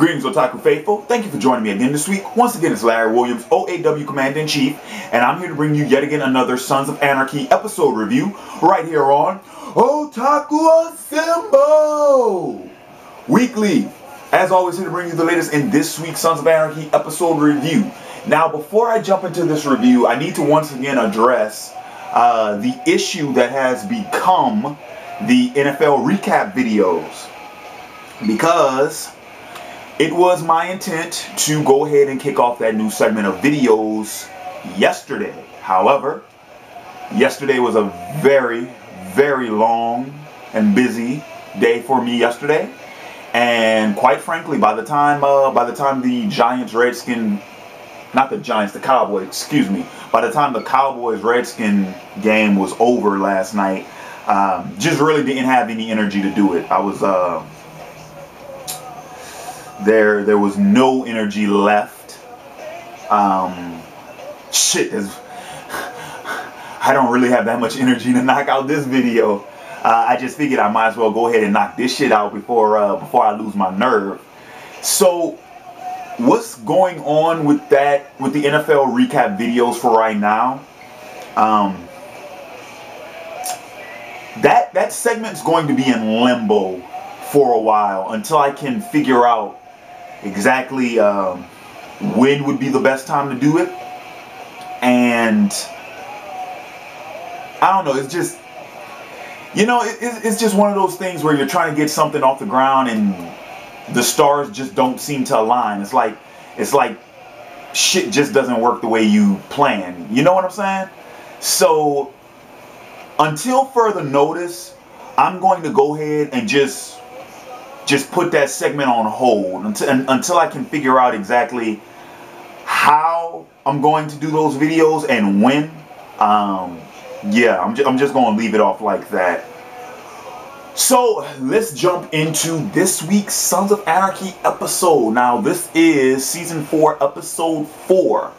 Greetings, Otaku Faithful. Thank you for joining me again this week. Once again, it's Larry Williams, OAW Commander-in-Chief, and I'm here to bring you yet again another Sons of Anarchy episode review right here on Otaku Assemble! Weekly. As always, here to bring you the latest in this week's Sons of Anarchy episode review. Now, before I jump into this review, I need to once again address uh, the issue that has become the NFL recap videos. Because it was my intent to go ahead and kick off that new segment of videos yesterday. However, yesterday was a very, very long and busy day for me yesterday. And quite frankly, by the time uh, by the time the Giants Redskin, not the Giants, the Cowboys, excuse me, by the time the Cowboys Redskin game was over last night, um, just really didn't have any energy to do it. I was uh, there there was no energy left. Um, shit, is, I don't really have that much energy to knock out this video. Uh, I just figured I might as well go ahead and knock this shit out before uh, before I lose my nerve. So, what's going on with that with the NFL recap videos for right now? Um, that that segment's going to be in limbo for a while until I can figure out exactly um, when would be the best time to do it. And I don't know, it's just, you know, it, it's just one of those things where you're trying to get something off the ground and the stars just don't seem to align. It's like, it's like shit just doesn't work the way you plan. You know what I'm saying? So until further notice, I'm going to go ahead and just just put that segment on hold until, until I can figure out exactly how I'm going to do those videos and when. Um, yeah, I'm, I'm just going to leave it off like that. So let's jump into this week's Sons of Anarchy episode. Now, this is season four, episode four.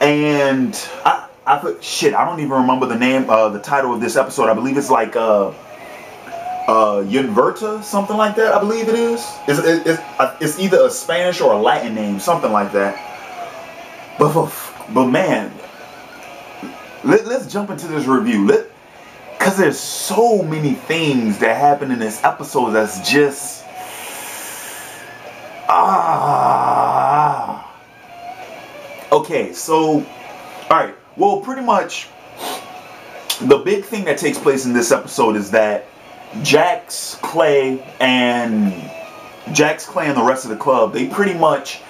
And I, I put, shit, I don't even remember the name, uh, the title of this episode. I believe it's like, uh, uh, Yunverta, something like that. I believe it is. It's, it's, it's either a Spanish or a Latin name, something like that. But but man, let, let's jump into this review. Let because there's so many things that happen in this episode that's just ah. Okay, so all right. Well, pretty much the big thing that takes place in this episode is that Jax, Clay, and Jax, Clay, and the rest of the club, they pretty much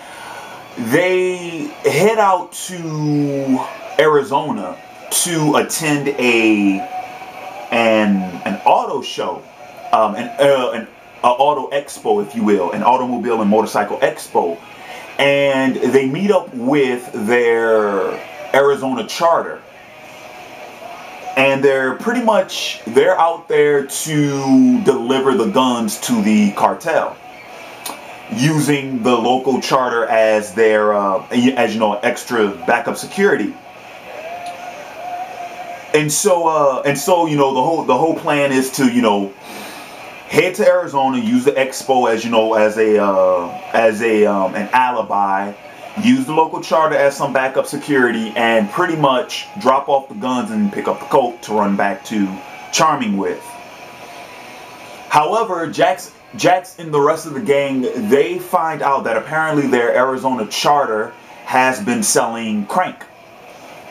they head out to Arizona to attend a an an auto show, um, an uh, an auto expo, if you will, an automobile and motorcycle expo, and they meet up with their Arizona charter and they're pretty much they're out there to deliver the guns to the cartel using the local charter as their uh, as you know extra backup security. And so uh, and so you know the whole the whole plan is to you know head to Arizona use the expo as you know as a uh, as a um, an alibi use the local charter as some backup security, and pretty much drop off the guns and pick up the coat to run back to Charming with. However, Jax, Jax and the rest of the gang, they find out that apparently their Arizona charter has been selling crank.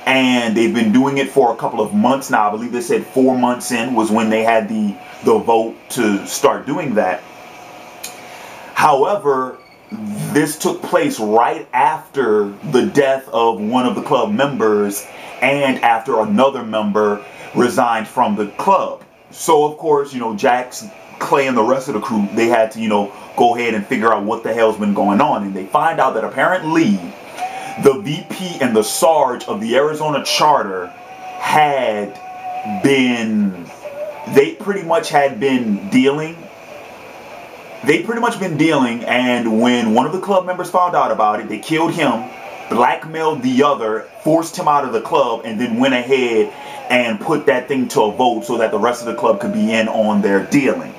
And they've been doing it for a couple of months now. I believe they said four months in was when they had the, the vote to start doing that. However, this took place right after the death of one of the club members and after another member resigned from the club. So of course, you know, Jax, Clay, and the rest of the crew, they had to, you know, go ahead and figure out what the hell's been going on. And they find out that apparently the VP and the Sarge of the Arizona Charter had been, they pretty much had been dealing they pretty much been dealing, and when one of the club members found out about it, they killed him, blackmailed the other, forced him out of the club, and then went ahead and put that thing to a vote so that the rest of the club could be in on their dealing.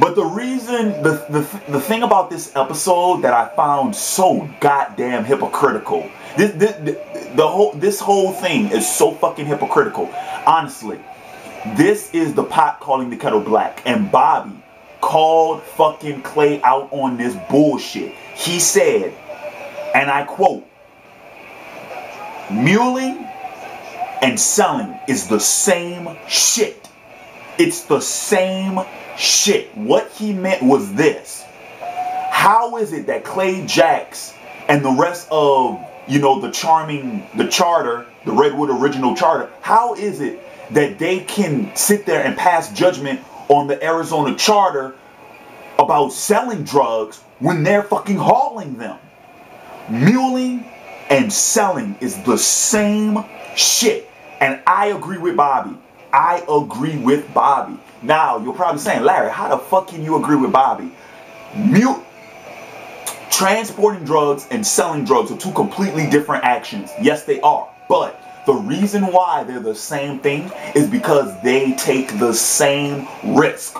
But the reason, the, the, the thing about this episode that I found so goddamn hypocritical, this, this the whole this whole thing is so fucking hypocritical. Honestly, this is the pot calling the kettle black, and Bobby called fucking Clay out on this bullshit. He said, and I quote, "Muling and selling is the same shit. It's the same shit. What he meant was this. How is it that Clay Jax and the rest of, you know, the charming, the charter, the Redwood original charter, how is it that they can sit there and pass judgment on the Arizona charter about selling drugs when they're fucking hauling them? Muling and selling is the same shit. And I agree with Bobby. I agree with Bobby. Now, you're probably saying, Larry, how the fuck can you agree with Bobby? Mute. Transporting drugs and selling drugs are two completely different actions. Yes, they are. But the reason why they're the same thing is because they take the same risk.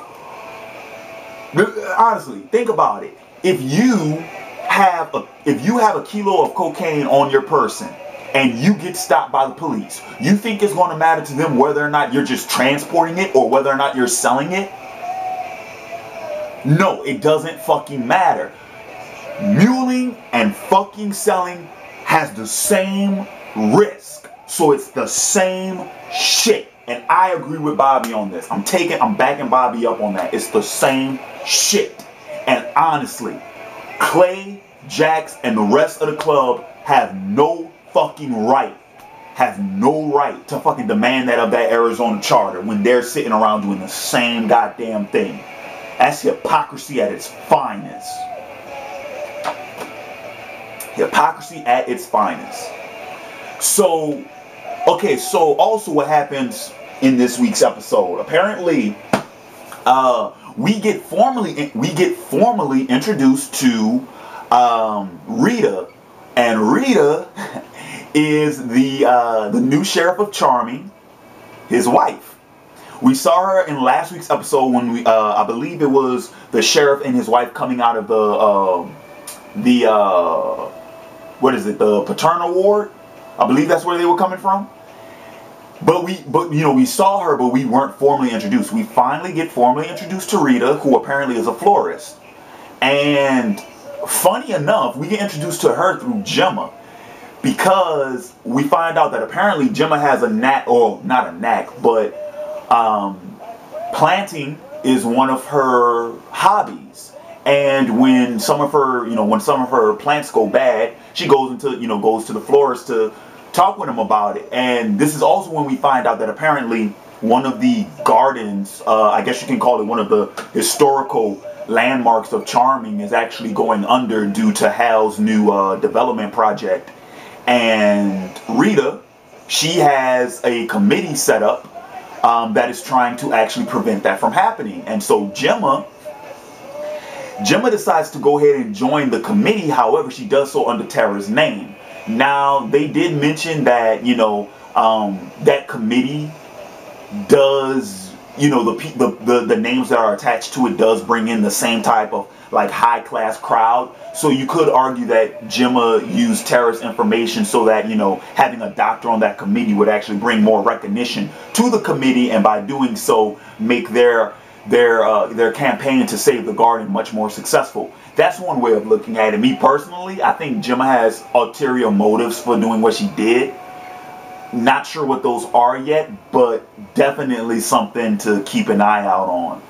Honestly, think about it. If you have a if you have a kilo of cocaine on your person and you get stopped by the police, you think it's going to matter to them whether or not you're just transporting it or whether or not you're selling it? No, it doesn't fucking matter. Muling and fucking selling has the same risk. So it's the same shit. And I agree with Bobby on this. I'm taking, I'm backing Bobby up on that. It's the same shit. And honestly, Clay, Jax, and the rest of the club have no fucking right, have no right to fucking demand that of that Arizona charter when they're sitting around doing the same goddamn thing. That's hypocrisy at its finest. Hypocrisy at its finest. So, okay, so also what happens in this week's episode? Apparently, uh, we get formally we get formally introduced to um, Rita, and Rita is the uh, the new sheriff of Charming, his wife. We saw her in last week's episode when we, uh, I believe it was the sheriff and his wife coming out of the uh, the what is it, the paternal ward? I believe that's where they were coming from. But we, but you know, we saw her, but we weren't formally introduced. We finally get formally introduced to Rita, who apparently is a florist. And funny enough, we get introduced to her through Gemma because we find out that apparently Gemma has a knack, or not a knack, but um, planting is one of her hobbies. And when some of her, you know, when some of her plants go bad, she goes into, you know, goes to the florist to talk with him about it. And this is also when we find out that apparently one of the gardens, uh, I guess you can call it one of the historical landmarks of Charming, is actually going under due to Hal's new uh, development project and Rita, she has a committee set up um, that is trying to actually prevent that from happening. And so Gemma, Gemma decides to go ahead and join the committee. However, she does so under Tara's name. Now, they did mention that, you know, um, that committee does, you know, the, the, the, the names that are attached to it does bring in the same type of like high class crowd. So you could argue that Gemma used Tara's information so that, you know, having a doctor on that committee would actually bring more recognition to the committee and by doing so make their their uh, their campaign to save the garden much more successful. That's one way of looking at it. Me personally, I think Gemma has ulterior motives for doing what she did. Not sure what those are yet, but definitely something to keep an eye out on.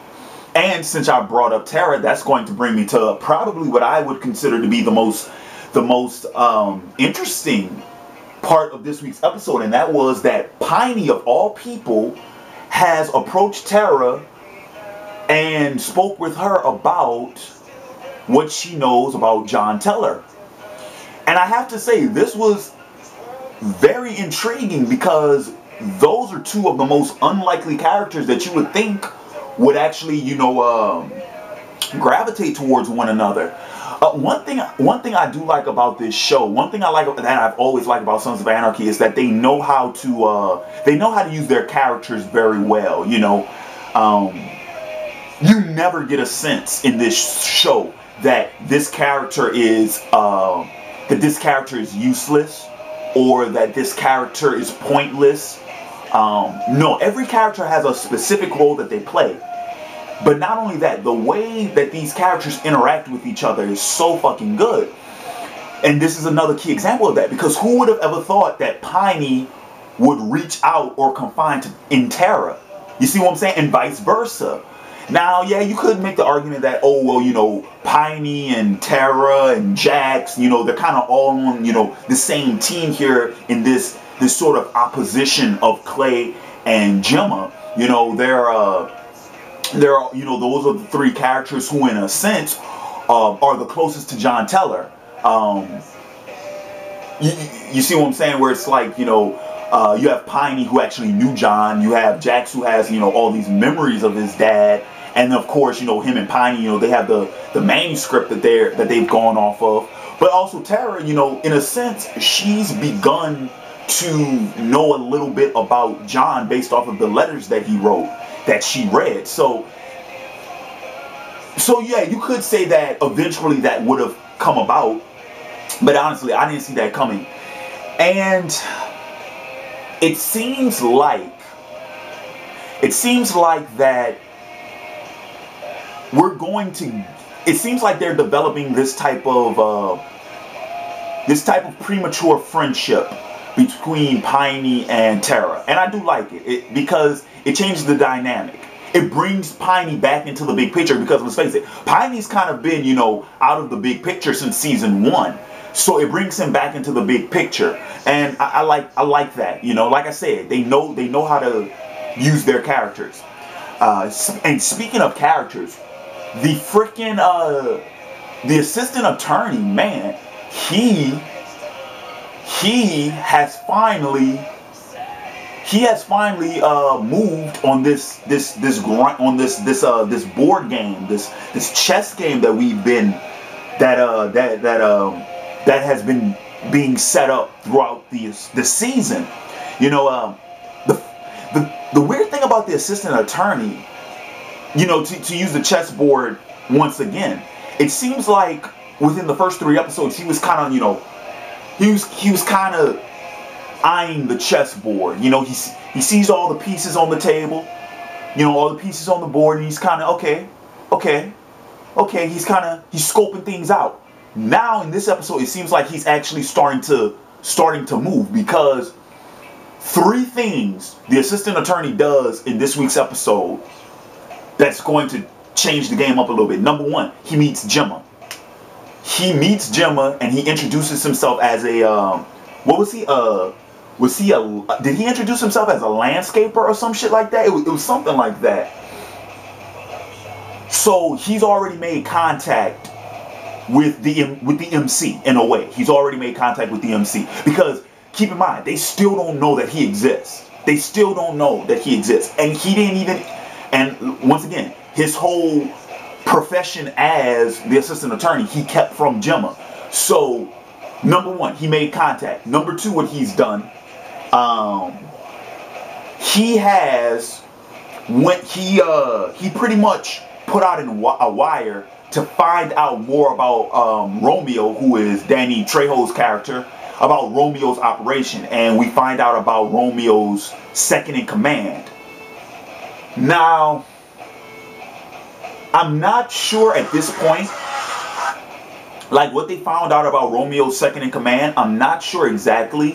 And since I brought up Tara, that's going to bring me to probably what I would consider to be the most the most um, interesting part of this week's episode, and that was that Piney of all people has approached Tara and spoke with her about what she knows about John Teller. And I have to say, this was very intriguing because those are two of the most unlikely characters that you would think would actually, you know, um, gravitate towards one another. Uh, one thing, one thing I do like about this show, one thing I like that I've always liked about Sons of Anarchy is that they know how to, uh, they know how to use their characters very well. You know, um, you never get a sense in this show that this character is uh, that this character is useless or that this character is pointless. Um, no, every character has a specific role that they play. But not only that, the way that these characters interact with each other is so fucking good. And this is another key example of that because who would have ever thought that Piney would reach out or confine to in Tara? You see what I'm saying? And vice versa. Now, yeah, you could make the argument that, oh, well, you know, Piney and Tara and Jax, you know, they're kind of all on, you know, the same team here in this this sort of opposition of Clay and Gemma. You know, they're uh, they're you know those are the three characters who, in a sense, uh, are the closest to John Teller. Um, you, you see what I'm saying? Where it's like, you know, uh, you have Piney who actually knew John. You have Jax who has, you know, all these memories of his dad. And of course, you know, him and Piney, you know, they have the, the manuscript that they're that they've gone off of. But also Tara, you know, in a sense, she's begun to know a little bit about John based off of the letters that he wrote that she read. So so yeah, you could say that eventually that would have come about. But honestly, I didn't see that coming. And it seems like it seems like that we're going to it seems like they're developing this type of uh, this type of premature friendship between Piney and Tara, and I do like it, it because it changes the dynamic. It brings Piney back into the big picture because let's face it, Piney's kind of been you know out of the big picture since season one. So it brings him back into the big picture, and I, I like I like that. You know, like I said, they know they know how to use their characters. Uh, and speaking of characters, the freaking uh, the assistant attorney, man, he he has finally he has finally uh, moved on this this this grunt on this this uh this board game this this chess game that we've been that uh that that um that has been being set up throughout the the season. You know, um, the the the weird thing about the assistant attorney, you know, to, to use the chessboard once again, it seems like within the first three episodes he was kind of you know he was he was kind of eyeing the chessboard. You know, he he sees all the pieces on the table, you know, all the pieces on the board, and he's kind of okay, okay, okay. He's kind of he's scoping things out. Now in this episode, it seems like he's actually starting to starting to move because three things the assistant attorney does in this week's episode that's going to change the game up a little bit. Number one, he meets Gemma. He meets Gemma and he introduces himself as a um, what was he? Uh, was he a? Did he introduce himself as a landscaper or some shit like that? It was, it was something like that. So he's already made contact with the with the MC in a way. He's already made contact with the MC because keep in mind they still don't know that he exists. They still don't know that he exists, and he didn't even. And once again, his whole profession as the assistant attorney he kept from Gemma. So number one, he made contact. Number two, what he's done, um, he has when he uh he pretty much put out in a wire to find out more about um, Romeo, who is Danny Trejo's character, about Romeo's operation, and we find out about Romeo's second in command. Now, I'm not sure at this point, like what they found out about Romeo's second in command, I'm not sure exactly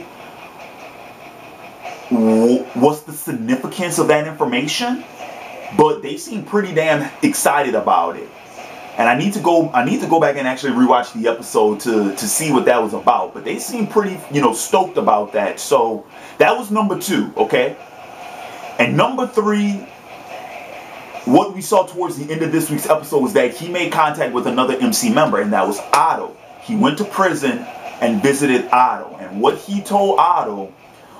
what's the significance of that information, but they seem pretty damn excited about it and I need to go I need to go back and actually rewatch the episode to to see what that was about. But they seem pretty, you know, stoked about that. So that was number two, okay? And number three, what we saw towards the end of this week's episode was that he made contact with another MC member, and that was Otto. He went to prison and visited Otto. And what he told Otto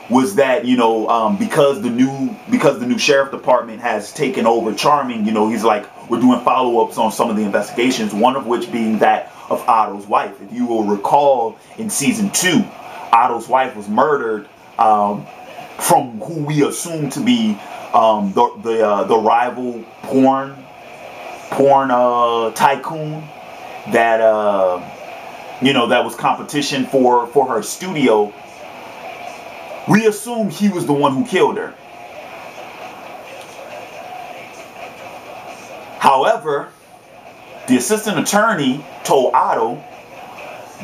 was that you know um, because the new because the new sheriff department has taken over charming you know he's like we're doing follow-ups on some of the investigations one of which being that of otto's wife if you will recall in season two otto's wife was murdered um, from who we assume to be um, the the, uh, the rival porn porn uh, tycoon that uh, you know that was competition for for her studio. We assumed he was the one who killed her. However, the assistant attorney told Otto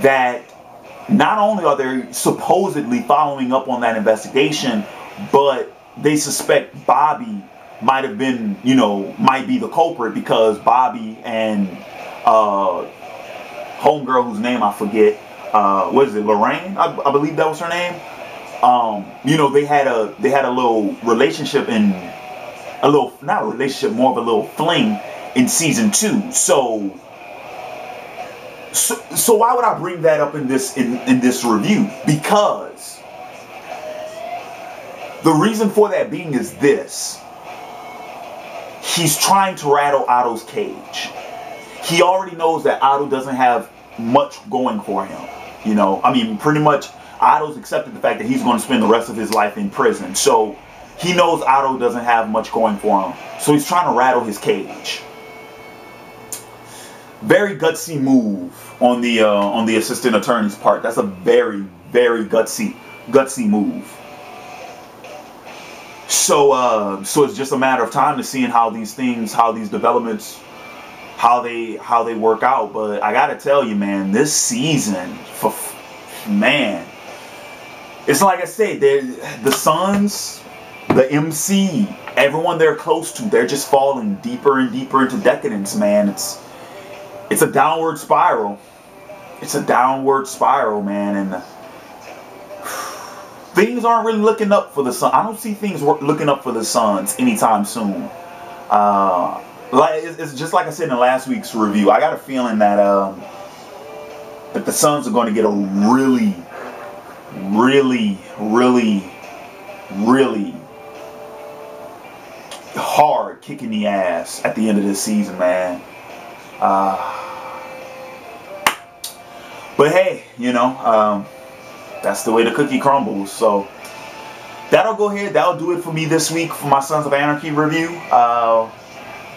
that not only are they supposedly following up on that investigation, but they suspect Bobby might have been, you know, might be the culprit because Bobby and uh, homegirl whose name I forget, uh, what is it, Lorraine? I, I believe that was her name. Um, you know, they had a they had a little relationship in a little not a relationship, more of a little fling in season two. So so, so why would I bring that up in this in, in this review? Because the reason for that being is this. He's trying to rattle Otto's cage. He already knows that Otto doesn't have much going for him. You know, I mean, pretty much Otto's accepted the fact that he's going to spend the rest of his life in prison. So he knows Otto doesn't have much going for him. So he's trying to rattle his cage very gutsy move on the uh, on the assistant attorney's part. That's a very very gutsy gutsy move. So uh, so it's just a matter of time to seeing how these things, how these developments, how they how they work out. But I gotta tell you, man, this season, for man, it's like I said, the the Sons, the MC, everyone they're close to, they're just falling deeper and deeper into decadence, man. It's it's a downward spiral. It's a downward spiral, man, and things aren't really looking up for the sun. I don't see things looking up for the Sons anytime soon. Uh, like it's just like I said in last week's review. I got a feeling that um, that the Sons are going to get a really, really, really, really hard kick in the ass at the end of this season, man. Uh, but hey, you know, um, that's the way the cookie crumbles. So that'll go ahead. That'll do it for me this week for my Sons of Anarchy review. Uh,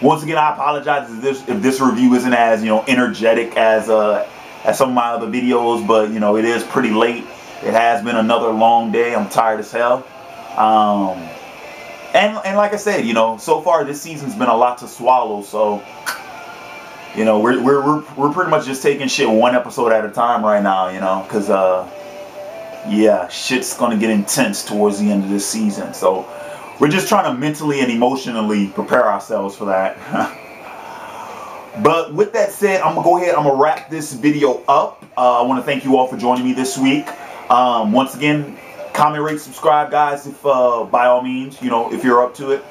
once again, I apologize if this if this review isn't as you know energetic as uh, as some of my other videos, but you know it is pretty late. It has been another long day. I'm tired as hell. Um, and and like I said, you know, so far this season's been a lot to swallow. So you know, we're, we're, we're, we're pretty much just taking shit one episode at a time right now, you know, because, uh, yeah, shit's going to get intense towards the end of this season. So we're just trying to mentally and emotionally prepare ourselves for that. but with that said, I'm going to go ahead, I'm going to wrap this video up. Uh, I want to thank you all for joining me this week. Um, once again, comment, rate, subscribe, guys, if uh, by all means, you know, if you're up to it.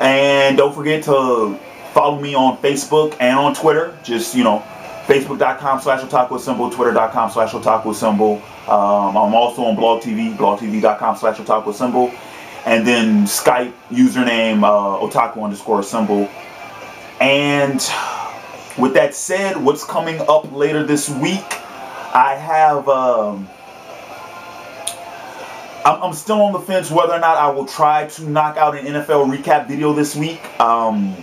And don't forget to Follow me on Facebook and on Twitter. Just, you know, facebook.com slash otaku assemble, twitter.com slash otaku assemble. Um, I'm also on Blog TV, blogtv.com slash otaku assemble. And then Skype username uh, otaku underscore assemble. And with that said, what's coming up later this week? I have. Um, I'm, I'm, still on the fence whether or not I will try to knock out an NFL recap video this week. Um,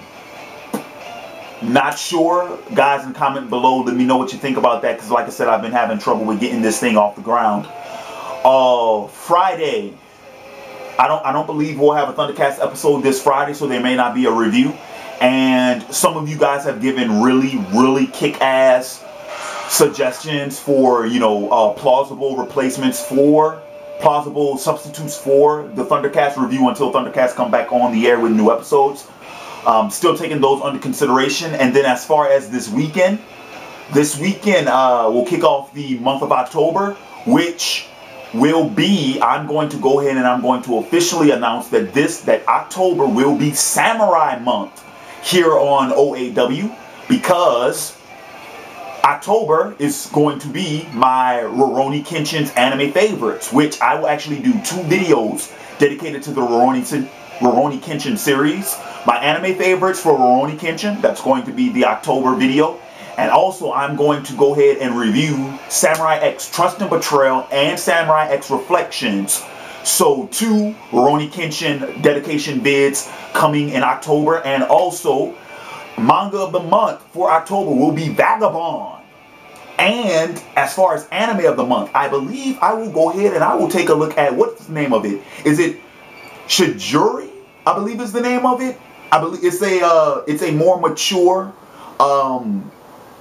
not sure. Guys, in comment below, let me know what you think about that. Because like I said, I've been having trouble with getting this thing off the ground. Uh, Friday, I don't I don't believe we'll have a Thundercats episode this Friday, so there may not be a review. And some of you guys have given really, really kick-ass suggestions for, you know, uh, plausible replacements for, plausible substitutes for the Thundercats review until Thundercats come back on the air with new episodes. Um, still taking those under consideration. And then as far as this weekend, this weekend uh, will kick off the month of October, which will be, I'm going to go ahead and I'm going to officially announce that this, that October will be Samurai Month here on OAW because October is going to be my Rurouni Kenshin's anime favorites, which I will actually do two videos dedicated to the Roroni, Rurouni Kenshin series my anime favorites for Rurouni Kenshin. That's going to be the October video. And also, I'm going to go ahead and review Samurai X Trust and Betrayal and Samurai X Reflections. So, two Rurouni Kenshin dedication bids coming in October. And also, manga of the month for October will be Vagabond. And as far as anime of the month, I believe I will go ahead and I will take a look at what's the name of it. Is it Shijuri? I believe is the name of it. I believe it's a uh, it's a more mature um,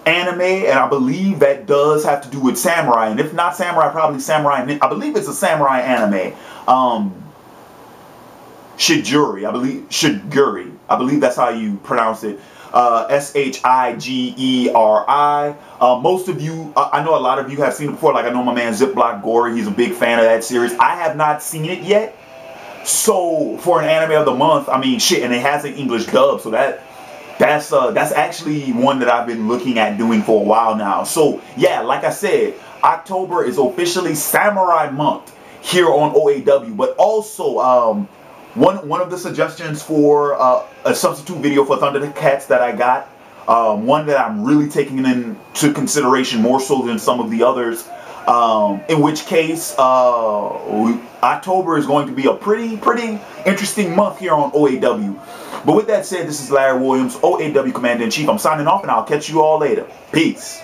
anime, and I believe that does have to do with samurai. And if not samurai, probably samurai. I believe it's a samurai anime. Um, Shijuri, I believe Shiguri. I believe that's how you pronounce it uh, S H I G E R I. Uh, most of you, uh, I know a lot of you have seen it before. Like I know my man Zipblock Gory, he's a big fan of that series. I have not seen it yet. So for an anime of the month, I mean shit, and it has an English dub, so that that's uh that's actually one that I've been looking at doing for a while now. So yeah, like I said, October is officially Samurai Month here on OAW, but also um one one of the suggestions for uh, a substitute video for Thundercats that I got, um, one that I'm really taking into consideration more so than some of the others. Um, in which case, uh, October is going to be a pretty pretty interesting month here on OAW. But with that said, this is Larry Williams, OAW Commander in Chief. I'm signing off, and I'll catch you all later. Peace.